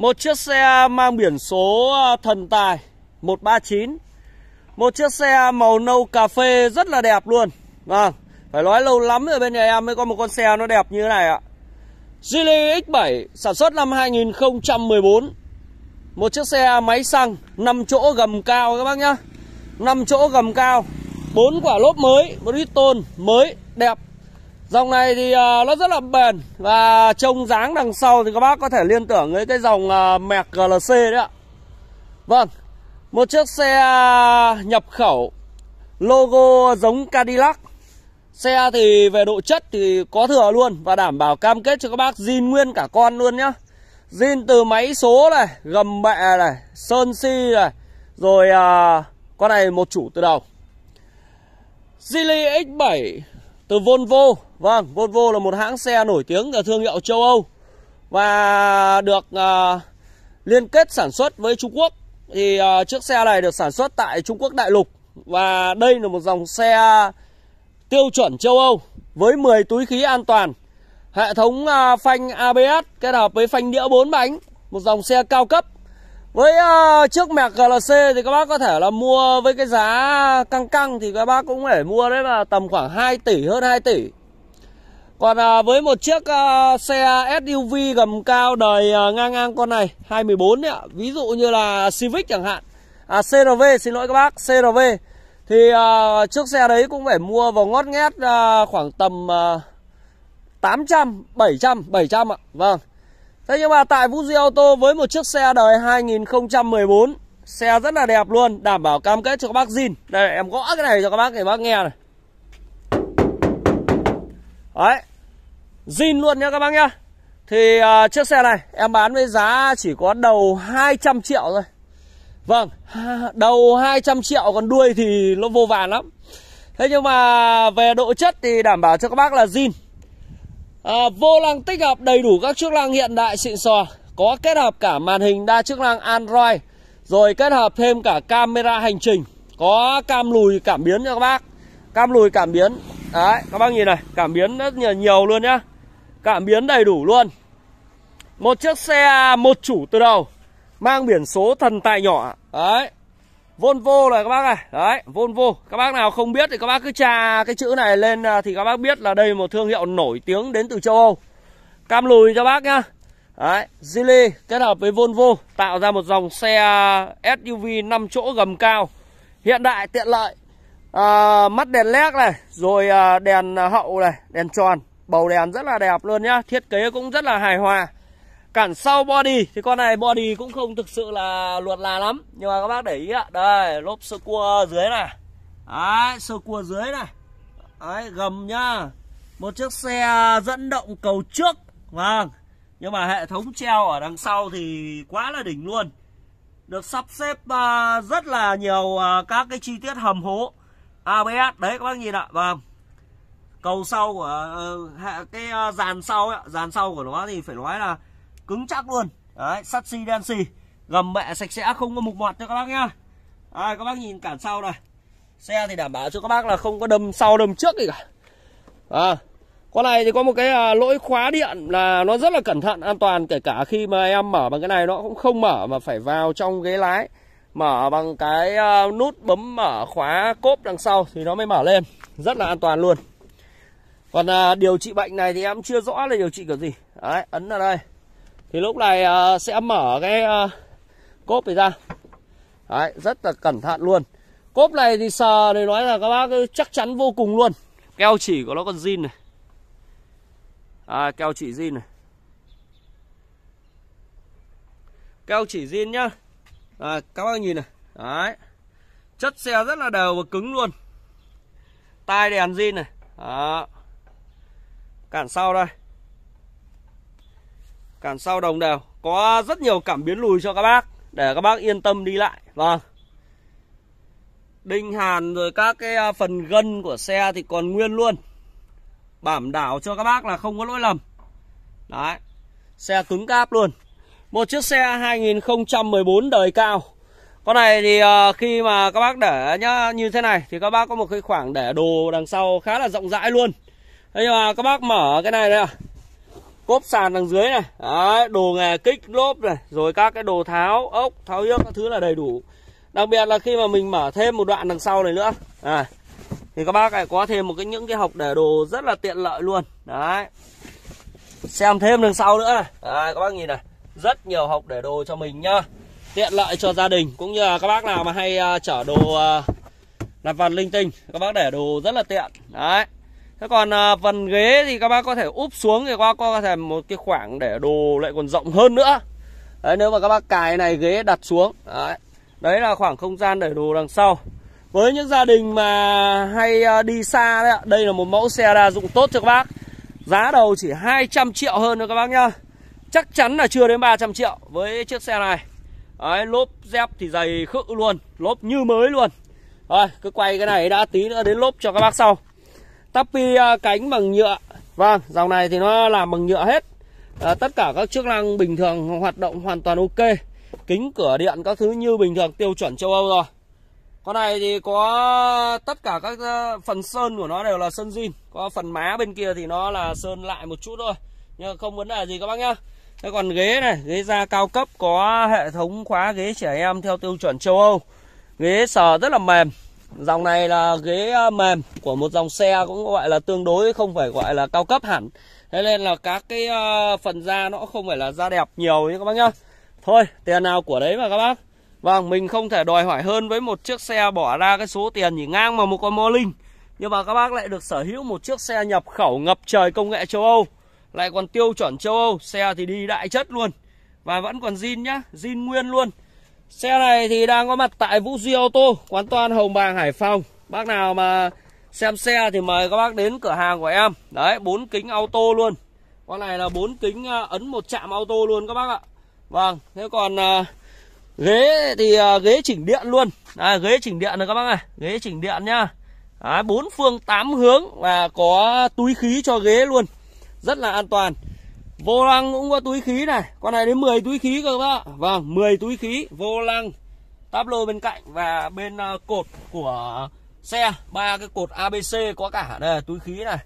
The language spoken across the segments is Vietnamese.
Một chiếc xe mang biển số ờ, thần tài 139 Một chiếc xe màu nâu cà phê rất là đẹp luôn. Vâng Phải nói lâu lắm rồi bên nhà em mới có một con xe nó đẹp như thế này ạ. Geely X7 sản xuất năm 2014 Một chiếc xe máy xăng 5 chỗ gầm cao các bác nhá. 5 chỗ gầm cao 4 quả lốp mới Bridgestone mới, đẹp Dòng này thì uh, nó rất là bền Và trông dáng đằng sau thì các bác có thể liên tưởng với cái dòng uh, mẹc GLC đấy ạ. Vâng Một chiếc xe à, nhập khẩu Logo giống Cadillac. Xe thì về độ chất thì có thừa luôn Và đảm bảo cam kết cho các bác zin nguyên cả con luôn nhá. Zin từ máy số này Gầm bệ này Sơn si này Rồi uh, con này một chủ từ đầu. Geely X7 từ Volvo. Vâng, Volvo là một hãng xe nổi tiếng ở thương hiệu châu Âu Và được uh, liên kết sản xuất với Trung Quốc Thì uh, chiếc xe này được sản xuất tại Trung Quốc đại lục Và đây là một dòng xe tiêu chuẩn châu Âu Với 10 túi khí an toàn Hệ thống uh, phanh ABS kết hợp với phanh đĩa 4 bánh Một dòng xe cao cấp với uh, chiếc mẹc GLC thì các bác có thể là mua với cái giá căng căng thì các bác cũng phải mua đấy là tầm khoảng 2 tỷ hơn 2 tỷ. Còn à, với một chiếc à, xe SUV gầm cao đời à, ngang ngang con này 214 ấy ạ, ví dụ như là Civic chẳng hạn. À CRV xin lỗi các bác, CRV thì à, chiếc xe đấy cũng phải mua vào ngót nghét à, khoảng tầm à, 800, 700, 700 ạ. Vâng. Thế nhưng mà tại Vũ Duy Auto với một chiếc xe đời 2014 Xe rất là đẹp luôn Đảm bảo cam kết cho các bác zin Đây em gõ cái này cho các bác để bác nghe này Đấy zin luôn nhá các bác nhá. Thì uh, chiếc xe này em bán với giá chỉ có đầu 200 triệu thôi. Vâng Đầu 200 triệu còn đuôi thì nó vô vàn lắm. Thế nhưng mà về độ chất thì đảm bảo cho các bác là zin. À, Vô lăng tích hợp đầy đủ các chức năng hiện đại xịn sò Có kết hợp cả màn hình đa chức năng Android Rồi kết hợp thêm cả camera hành trình Có cam lùi cảm biến cho các bác. Cam lùi cảm biến. Đấy các bác nhìn này Cảm biến rất nhiều, nhiều luôn nhá. Cảm biến đầy đủ luôn. Một chiếc xe một chủ từ đầu Mang biển số thần tài nhỏ. Đấy. Volvo này các bác này Đấy Volvo. Các bác nào không biết thì các bác cứ tra cái chữ này lên à, Thì các bác biết là đây một thương hiệu nổi tiếng đến từ châu Âu. Cam lùi cho bác nhá. Đấy Geely kết hợp với Volvo Tạo ra một dòng xe à, SUV 5 chỗ gầm cao. Hiện đại tiện lợi. À, Mắt đèn led này Rồi à, đèn à, hậu này Đèn tròn. Bầu đèn rất là đẹp luôn nhá, Thiết kế cũng rất là hài hòa. Cản sau body, thì con này body cũng không thực sự là luật là lắm. Nhưng mà các bác để ý ạ, Đây, lốp sơ cua dưới này. Đấy, sơ cua dưới này. Đấy, gầm nhá. Một chiếc xe dẫn động cầu trước Vâng. Nhưng mà hệ thống treo ở đằng sau thì quá là đỉnh luôn. Được sắp xếp à, rất là nhiều à, các cái chi tiết hầm hố. ABS Đấy, các bác nhìn ạ Vâng. Cầu sau của uh, cái uh, dàn sau ấy, dàn sau của nó thì phải nói là cứng chắc luôn. Đấy sắt xi đen xì gầm mẹ sạch sẽ không có mục mọt cho các bác nhá. À, các bác nhìn cản sau này. Xe thì đảm bảo cho các bác là không có đâm sau đâm trước gì cả. À, con này thì có một cái lỗi khóa điện là nó rất là cẩn thận an toàn kể cả khi mà em mở bằng cái này nó cũng không mở mà phải vào trong ghế lái. Mở bằng cái nút bấm mở khóa cốp đằng sau thì nó mới mở lên. Rất là an toàn luôn còn à, điều trị bệnh này thì em chưa rõ là điều trị kiểu gì. Đấy ấn ở đây. Thì lúc này à, sẽ mở cái à, cốp này ra. Đấy, rất là cẩn thận luôn. Cốp này thì sờ để nói là các bác chắc chắn vô cùng luôn. Keo chỉ của nó còn zin này. À, keo chỉ zin này. Keo chỉ zin nhá. À, các bác nhìn này. Đấy. Chất xe rất là đều và cứng luôn. Tai đèn zin này. Đó cản sau đây. Cản sau đồng đều. Có rất nhiều cảm biến lùi cho các bác, Để các bác yên tâm đi lại. Vâng. Đinh hàn rồi các cái à, phần gân của xe thì còn nguyên luôn. Bảo đảo cho các bác là không có lỗi lầm. Đấy. Xe cứng cáp luôn. Một chiếc xe 2014 đời cao. Con này thì à, khi mà các bác để nhá, như thế này Thì các bác có một cái khoảng để đồ đằng sau khá là rộng rãi luôn. Thế nhưng mà các bác mở cái này này cốp sàn đằng dưới này. Đấy, đồ nghề kích lốp này rồi các cái đồ tháo ốc tháo yếc các thứ là đầy đủ. Đặc biệt là khi mà mình mở thêm một đoạn đằng sau này nữa. À, thì các bác lại có thêm một cái những cái hộc để đồ rất là tiện lợi luôn. Đấy. Xem thêm đằng sau nữa này. Đấy, các bác nhìn này. Rất nhiều hộc để đồ cho mình nhá. Tiện lợi cho gia đình cũng như là các bác nào mà hay uh, chở đồ à, uh, làm vặt linh tinh các bác để đồ rất là tiện. Đấy thế còn à, phần ghế thì các bác có thể úp xuống thì các bác có thể một cái khoảng để đồ lại còn rộng hơn nữa. Đấy nếu mà các bác cài này ghế đặt xuống. Đấy. Đấy là khoảng không gian để đồ đằng sau. Với những gia đình mà hay à, đi xa đấy ạ, đây là một mẫu xe đa dụng tốt cho các bác. Giá đầu chỉ 200 triệu hơn nữa các bác nhá. Chắc chắn là chưa đến 300 triệu với chiếc xe này. Đấy, lốp dép thì dày khự luôn Lốp như mới luôn. Rồi, cứ quay cái này đã tí nữa đến lốp cho các bác sau. Tapi à, cánh bằng nhựa. Vâng, dòng này thì nó làm bằng nhựa hết. À, Tất cả các chức năng bình thường hoạt động hoàn toàn ok. Kính cửa điện các thứ như bình thường tiêu chuẩn châu Âu rồi. Con này thì có tất cả các à, phần sơn của nó đều là sơn zin. Có phần má bên kia thì nó là sơn lại một chút thôi. Nhưng không vấn đề gì các bác nhá. Thế còn ghế này, ghế da cao cấp có hệ thống khóa ghế trẻ em theo tiêu chuẩn châu Âu. Ghế sờ rất là mềm. Dòng này là ghế ờ, mềm của một dòng xe cũng gọi là tương đối không phải gọi là cao cấp hẳn. Thế nên là các cái ờ, phần da nó không phải là da đẹp nhiều nhé các bác nhá. Thôi, tiền nào của đấy mà các bác. Vâng, mình không thể đòi hỏi hơn với một chiếc xe bỏ ra cái số tiền chỉ ngang mà một con mô linh. Nhưng mà các bác lại được sở hữu một chiếc xe nhập khẩu ngập trời công nghệ châu Âu lại còn tiêu chuẩn châu Âu xe thì đi đại chất luôn và vẫn còn zin nhá zin nguyên luôn xe này thì đang có mặt tại Vũ Duy ô tô quán toan Hồng Bàng Hải Phòng. Bác nào mà xem xe thì mời các bác đến cửa hàng của em. Đấy bốn kính auto luôn. Con này là bốn kính à, ấn một chạm auto luôn các bác ạ. Vâng thế còn uh, ghế thì uh, ghế chỉnh điện luôn. À, ghế chỉnh điện này các bác ạ. Ghế chỉnh điện nhá. Bốn phương tám hướng và có túi khí cho ghế luôn. Rất là an toàn vô lăng cũng có túi khí này. Con này đến 10 túi khí cơ bác vâng 10 túi khí vô lăng táp lô bên cạnh và bên uh, cột của xe. Ba cái cột abc có cả. Đây túi khí này.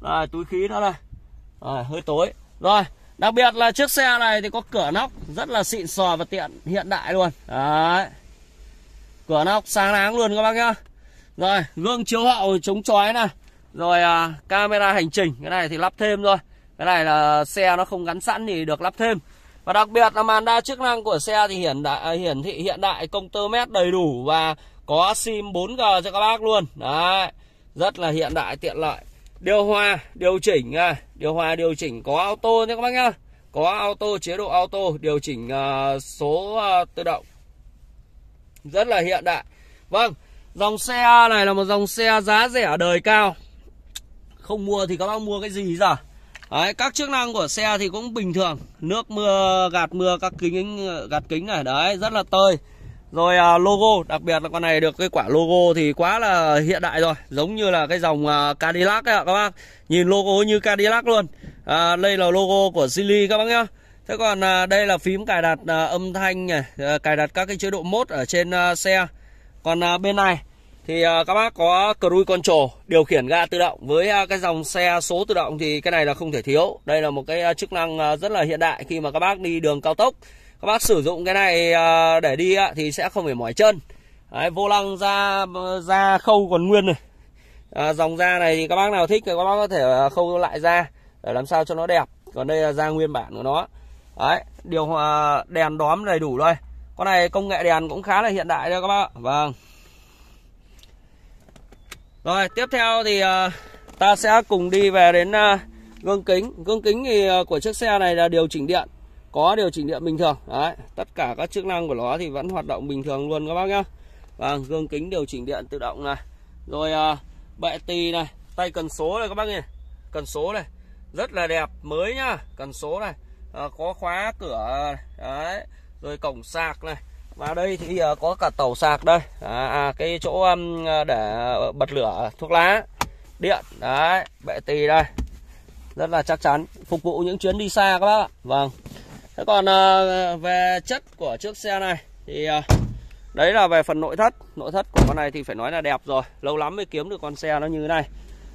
Đây túi khí nó đây. Rồi hơi tối. Rồi đặc biệt là chiếc xe này thì có cửa nóc rất là xịn sò và tiện hiện đại luôn. Đấy. Cửa nóc sáng láng luôn các bác nhá. Rồi gương chiếu hậu chống chói này. Rồi à, camera hành trình. Cái này thì lắp thêm rồi cái này là xe nó không gắn sẵn thì được lắp thêm. Và đặc biệt là màn đa chức năng của xe thì hiển đại à, hiển thị hiện đại công tơ mét đầy đủ và có sim 4G cho các bác luôn. Đấy rất là hiện đại tiện lợi. Điều hòa điều chỉnh à, điều hòa điều chỉnh có auto nhé các bác nhá. Có auto chế độ auto điều chỉnh uh, số uh, tự động. Rất là hiện đại. Vâng dòng xe này là một dòng xe giá rẻ đời cao. Không mua thì các bác mua cái gì giờ? Đấy, các chức năng của xe thì cũng bình thường. Nước mưa, gạt mưa, các kính gạt kính này Đấy, rất là tơi. Rồi à, logo, đặc biệt là con này được cái quả logo thì quá là hiện đại rồi. Giống như là cái dòng à, Cadillac ấy, các bác. Nhìn logo như Cadillac luôn. À, Đây là logo của Silly các bác nhá. Thế còn à, đây là phím cài đặt à, âm thanh này à, Cài đặt các cái chế độ mốt ở trên à, xe. Còn à, bên này thì à, các bác có cruise control điều khiển ga tự động với à, cái dòng xe số tự động thì cái này là không thể thiếu. Đây là một cái à, chức năng rất là hiện đại khi mà các bác đi đường cao tốc. Các bác sử dụng cái này để đi thì sẽ không phải mỏi chân. Đấy, vô lăng ra ra khâu còn nguyên này. À, dòng da này thì các bác nào thích thì các bác có thể khâu lại da để làm sao cho nó đẹp. Còn đây là da nguyên bản của nó. Đấy điều hòa đèn đóm đầy đủ đây. Con này công nghệ đèn cũng khá là hiện đại đây các bác vâng rồi tiếp theo thì uh, ta sẽ cùng đi về đến uh, gương kính. Gương kính thì uh, của chiếc xe này là điều chỉnh điện Có điều chỉnh điện bình thường. Đấy, Tất cả các chức năng của nó thì vẫn hoạt động bình thường luôn các bác nhá. Vâng, gương kính điều chỉnh điện tự động này. Rồi uh, bệ tì này Tay cần số này các bác nhỉ. Cần số này Rất là đẹp mới nhá Cần số này. Uh, Có khóa cửa Đấy Rồi cổng sạc này và đây thì ờ, có cả tàu sạc đây. À, à, cái chỗ um, để ờ, bật lửa thuốc lá điện đấy bệ tì đây. Rất là chắc chắn phục vụ những chuyến đi xa các bác ạ. Vâng. Thế còn về chất của chiếc xe này thì đấy là về phần nội thất. Nội thất của con này thì phải nói là đẹp rồi lâu lắm mới kiếm được con xe nó như thế này.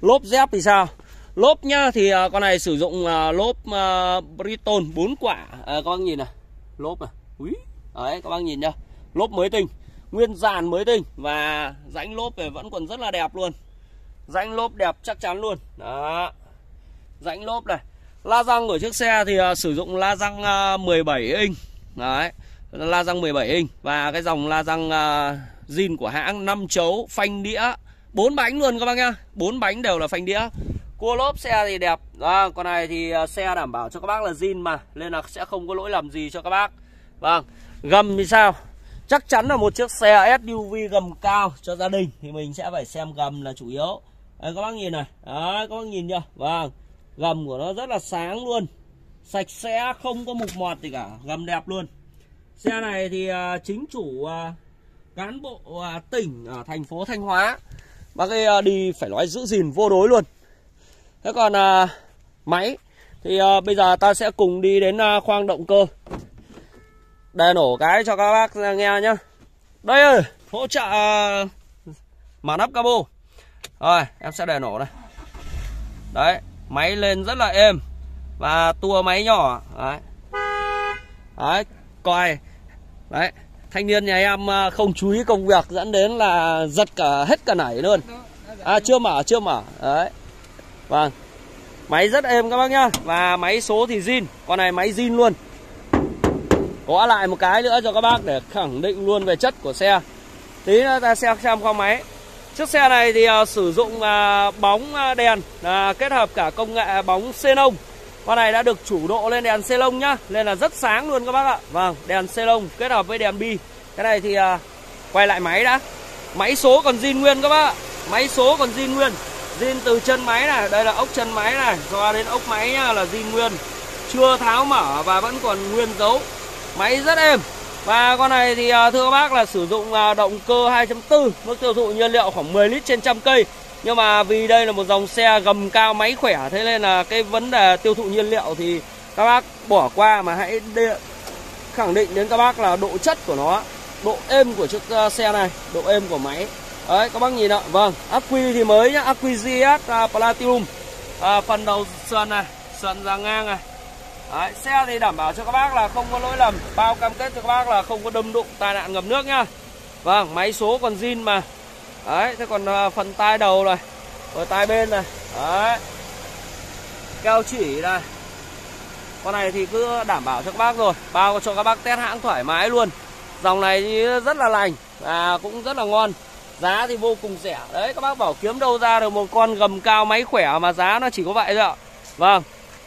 Lốp dép thì sao? Lốp nhá thì con này sử dụng lốp uh, Briton 4 quả. À, Các bác nhìn này Lốp này Úi. Đấy các bác nhìn nhá. Lốp mới tinh Nguyên dàn mới tinh Và rãnh lốp về vẫn còn rất là đẹp luôn. Rãnh lốp đẹp chắc chắn luôn. Đó. Rãnh lốp này La răng của chiếc xe thì uh, sử dụng la răng à, uh, 17 inch. Đấy La răng 17 inch Và cái dòng la răng uh, zin của hãng 5 chấu phanh đĩa. Bốn bánh luôn các bác nhá. Bốn bánh đều là phanh đĩa. Cua lốp xe thì đẹp. À, con này thì xe đảm bảo cho các bác là zin mà nên là sẽ không có lỗi làm gì cho các bác. Vâng gầm thì sao? Chắc chắn là một chiếc xe SUV gầm cao cho gia đình thì mình sẽ phải xem gầm là chủ yếu. Đấy, các bác nhìn này. Đấy, các bác nhìn chưa? Vâng. Gầm của nó rất là sáng luôn. Sạch sẽ không có mục mọt gì cả. Gầm đẹp luôn. Xe này thì uh, chính chủ uh, cán bộ uh, tỉnh ở thành phố Thanh Hóa. Bác ấy uh, đi phải nói giữ gìn vô đối luôn. Thế còn uh, máy thì uh, bây giờ ta sẽ cùng đi đến uh, khoang động cơ để nổ cái cho các bác nghe nhá. Đây ơi, hỗ trợ Mà màn cabo. Rồi, em sẽ để nổ này đấy, máy lên rất là êm và tua máy nhỏ. Đấy. Đấy, coi. Đấy, thanh niên nhà em ờ, không chú ý công việc dẫn đến là giật cả, hết cả nảy luôn. À chưa mở chưa mở. Đấy. Vâng. Máy rất êm các bác nhá. Và máy số thì zin. Con này máy zin luôn có lại một cái nữa cho các bác để khẳng định luôn về chất của xe. Tí nữa ta xem xem khoang máy. Chiếc xe này thì uh, sử dụng uh, bóng à, đèn uh, kết hợp cả công nghệ bóng xenon con này đã được chủ độ lên đèn xenon nhá Nên là rất sáng luôn các bác ạ. Vâng đèn xenon kết hợp với đèn bi. Cái này thì uh, quay lại máy đã. Máy số còn zin nguyên các bác ạ. Máy số còn zin nguyên. Zin từ chân máy này Đây là ốc chân máy này. Do đến ốc máy nhá, là zin nguyên. Chưa tháo mở và vẫn còn nguyên dấu. Máy rất êm. Và con này thì à, thưa các bác là sử dụng à, động cơ 2.4 Mức tiêu thụ nhiên liệu khoảng 10 lít trên trăm cây. Nhưng mà vì đây là một dòng xe gầm cao máy khỏe thế nên là cái vấn đề tiêu thụ nhiên liệu thì các bác bỏ qua mà hãy khẳng định đến các bác là độ chất của nó độ êm của chiếc à, xe này độ êm của máy. Đấy các bác nhìn ạ. Vâng ắc quy thì mới nhá ắc quy GS uh, Platinum. À, phần đầu sườn này sườn ra ngang này đấy, xe thì đảm bảo cho các bác là không có lỗi lầm bao cam kết cho các bác là không có đâm đụng tai nạn ngập nước nhá. Vâng máy số còn zin mà. Đấy thế còn à, phần tai đầu này ở tai bên này. Đấy. Keo chỉ này. Con này thì cứ đảm bảo cho các bác rồi bao cho các bác test hãng thoải mái luôn. Dòng này rất là lành và cũng rất là ngon. Giá thì vô cùng rẻ. Đấy các bác bảo kiếm đâu ra được một con gầm cao máy khỏe mà giá nó chỉ có vậy thôi ạ. Vâng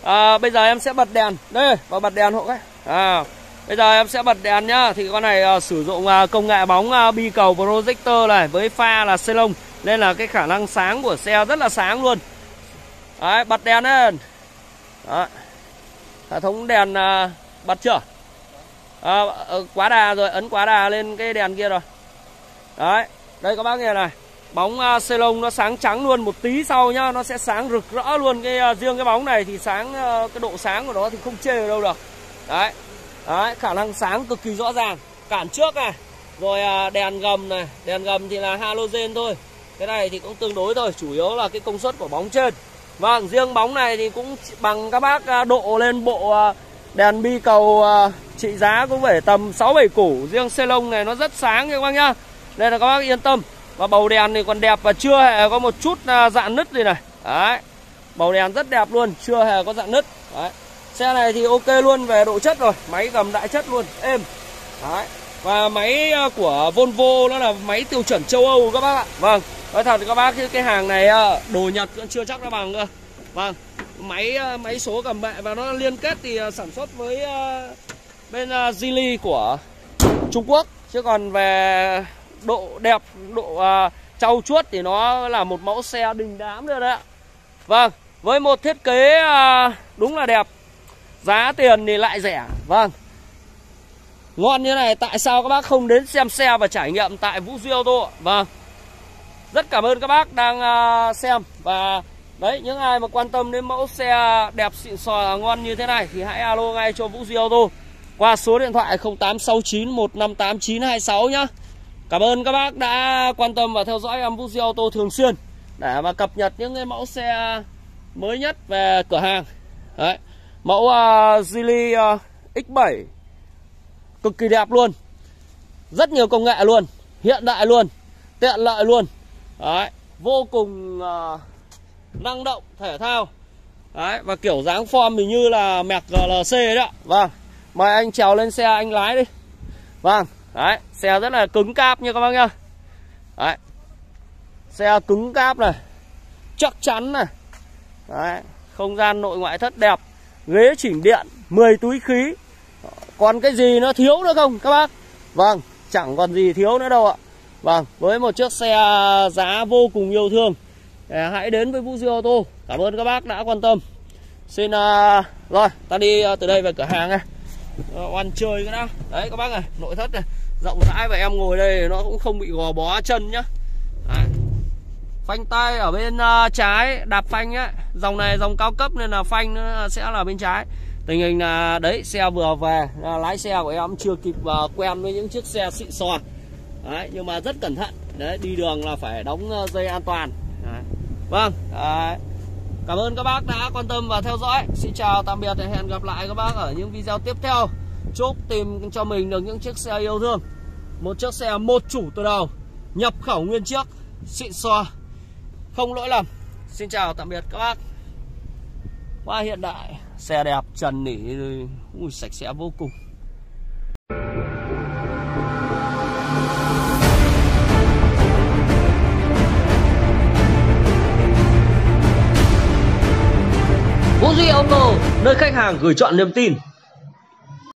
à, bây giờ em sẽ bật đèn. Đây và bật đèn hộ cái à Bây giờ em sẽ bật đèn nhá. Thì con này à, sử dụng à, công nghệ bóng à, bi cầu projector này Với pha là xê Nên là cái khả năng sáng của xe rất là sáng luôn. Đấy bật đèn lên. Đó. Hệ thống đèn à, bật chưa? À, ờ, Quá đà rồi Ấn quá đà lên cái đèn kia rồi. Đấy Đây các bác nghe này. Bóng à, xe lông nó sáng trắng luôn Một tí sau nhá Nó sẽ sáng rực rỡ luôn cái à, Riêng cái bóng này thì sáng à, Cái độ sáng của nó thì không chê ở đâu được. Đấy Đấy, khả năng sáng cực kỳ rõ ràng. Cản trước này Rồi đèn gầm này Đèn gầm thì là halogen thôi. Cái này thì cũng tương đối thôi Chủ yếu là cái công suất của bóng trên. Vâng, riêng bóng này thì cũng bằng các bác độ lên bộ đèn bi cầu trị giá cũng phải tầm 6-7 củ. Riêng xe lông này nó rất sáng nha các bác nhá. Nên là các bác yên tâm. Và bầu đèn thì còn đẹp và chưa hề có một chút à, dạn nứt gì này. Đấy. Bầu đèn rất đẹp luôn, chưa hề có dạn nứt. Đấy. Xe này thì ok luôn về độ chất rồi Máy gầm đại chất luôn, êm. Đấy. Và máy à, của Volvo nó là máy tiêu chuẩn châu Âu các bác ạ. Vâng, nói thật các bác cái hàng này à, đồ Nhật vẫn chưa chắc nó bằng cơ. Vâng, máy máy số cầm mẹ và nó liên kết thì sản xuất với bên Geely của Trung Quốc. Chứ còn về độ đẹp, độ à, trau chuốt thì nó là một mẫu xe đình đám nữa đấy ạ. Vâng, với một thiết kế à, đúng là đẹp Giá tiền thì lại rẻ. Vâng. Ngon như này tại sao các bác không đến xem xe và trải nghiệm tại Vũ Duy ô tô Vâng. Rất cảm ơn các bác đang à, xem Và đấy những ai mà quan tâm đến mẫu xe đẹp xịn sò ngon như thế này Thì hãy alo ngay cho Vũ Duy ô tô Qua số điện thoại 0869 158 926 nhá. Cảm ơn các bác đã quan tâm và theo dõi em Auto thường xuyên Để mà cập nhật những cái mẫu xe mới nhất về cửa hàng. Đấy. Mẫu uh, Geely à, uh, X7 Cực kỳ đẹp luôn. Rất nhiều công nghệ luôn. Hiện đại luôn. Tiện lợi luôn. Đấy. Vô cùng uh, năng động thể thao. Đấy. Và kiểu dáng form thì như là mẹc GLC đấy ạ. Vâng Mời anh trèo lên xe anh lái đi. Vâng. Đấy Xe rất là cứng cáp nha các bác nhá. Đấy. Xe cứng cáp này Chắc chắn này. Đấy Không gian nội ngoại thất đẹp Ghế chỉnh điện 10 túi khí. Còn cái gì nó thiếu nữa không các bác? Vâng Chẳng còn gì thiếu nữa đâu ạ. Vâng Với một chiếc xe giá vô cùng yêu thương. Hãy đến với Vũ Duy ô tô. Cảm ơn các bác đã quan tâm. Xin uh, Rồi ta đi uh, từ đây về cửa hàng này ờ, Oan chơi cái đã. Đấy các bác này Nội thất này. Rộng rãi và em ngồi đây nó cũng không bị gò bó chân nhá. Đấy. Phanh tay ở bên uh, trái Đạp phanh á Dòng này dòng cao cấp nên là phanh nó sẽ là bên trái. Tình hình là đấy xe vừa về là Lái xe của em chưa kịp uh, quen với những chiếc xe xịn sò Đấy nhưng mà rất cẩn thận. Đấy đi đường là phải đóng ờ, dây an toàn. Đấy. Vâng đấy. Cảm ơn các bác đã quan tâm và theo dõi. Xin chào tạm biệt và hẹn gặp lại các bác ở những video tiếp theo chốt tìm cho mình được những chiếc xe yêu thương. Một chiếc xe một chủ từ đầu Nhập khẩu nguyên chiếc Xịn xò Không lỗi lầm. Xin chào tạm biệt các bác. Quá hiện đại Xe đẹp trần nỉ Ui, Sạch sẽ vô cùng. Vũ Duy auto nơi khách hàng gửi chọn niềm tin.